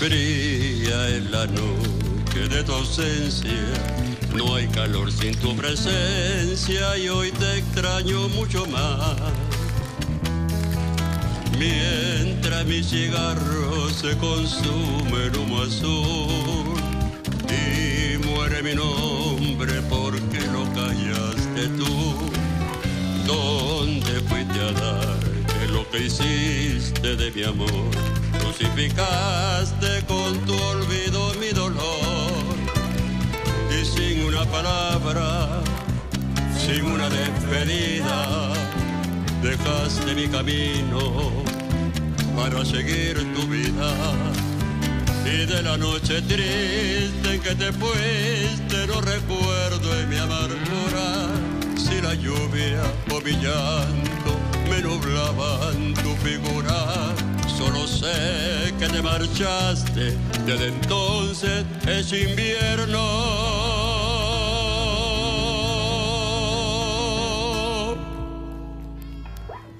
Fría es la noche de tu ausencia, no hay calor sin tu presencia y hoy te extraño mucho más. Mientras mi cigarro se consume el humo azul y muere mi nombre porque lo callaste tú. ¿Dónde fuiste a dar que lo que hiciste de mi amor? Crucificaste con tu olvido mi dolor y sin una palabra, sin una despedida, dejaste mi camino para seguir tu vida. Y de la noche triste en que te fuiste no recuerdo en mi amargura si la lluvia o mi llanto me nublaban tu figura. Solo sé que te marchaste, desde entonces es invierno.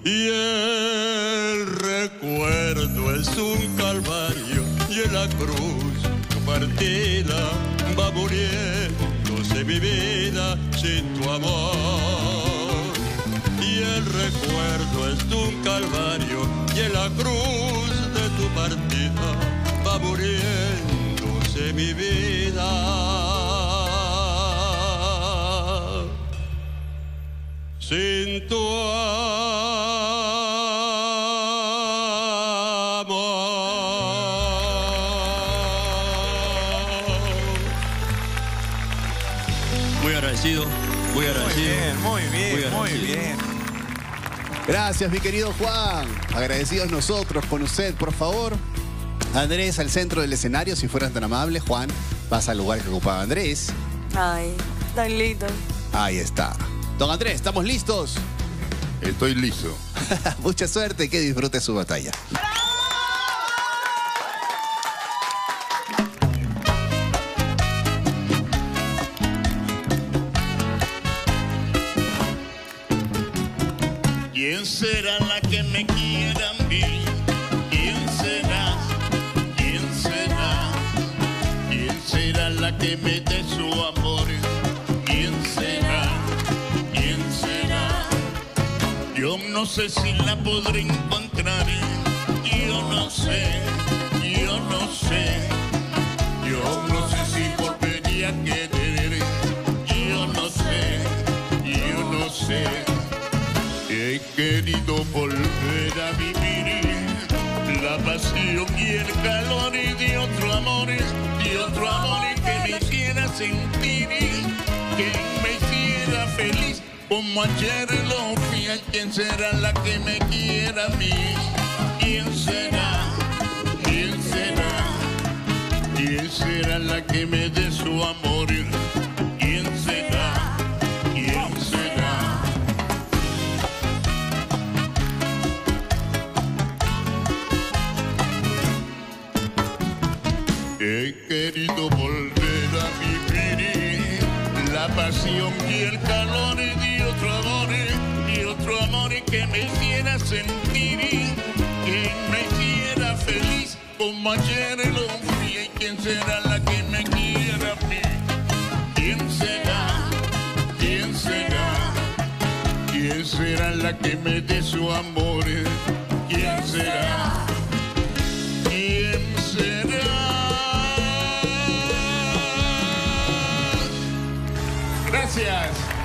Y el recuerdo es un calvario y en la cruz tu partida va muriéndose mi vida sin tu amor. Mi vida. Sin tu amor. Muy agradecido, muy Muy agradecido. bien, muy bien, Muy muy agradecido. bien. Gracias, mi querido Juan. Agradecidos nosotros con usted, por favor. Andrés, al centro del escenario, si fueran tan amables. Juan, pasa al lugar que ocupaba Andrés. Ay, tan lindo. Ahí está. Don Andrés, ¿estamos listos? Estoy listo. Mucha suerte y que disfrute su batalla. ¿Quién será la que me quiera será la que me dé su amor? ¿Quién será? ¿Quién será? Yo no sé si la podré encontrar. Yo no sé, yo no sé. Yo no sé si volvería a querer. Yo no sé, yo no sé. He querido volver a vivir la pasión y el calor de otro hiciera sentir, que me hiciera feliz como ayer lo fui. ¿Quién será la que me quiera a mí? ¿Quién será? ¿Quién será? ¿Quién será la que me dé su amor? ¿Quién será? ¿Quién será? Querido pasión y el calor de otro amor, y otro amor que me hiciera sentir, que me hiciera feliz como ayer lo fui. ¿Y ¿Quién será la que me quiera a mí? ¿Quién será? ¿Quién será? ¿Quién será la que me dé su amor? ¿Quién será? Gracias.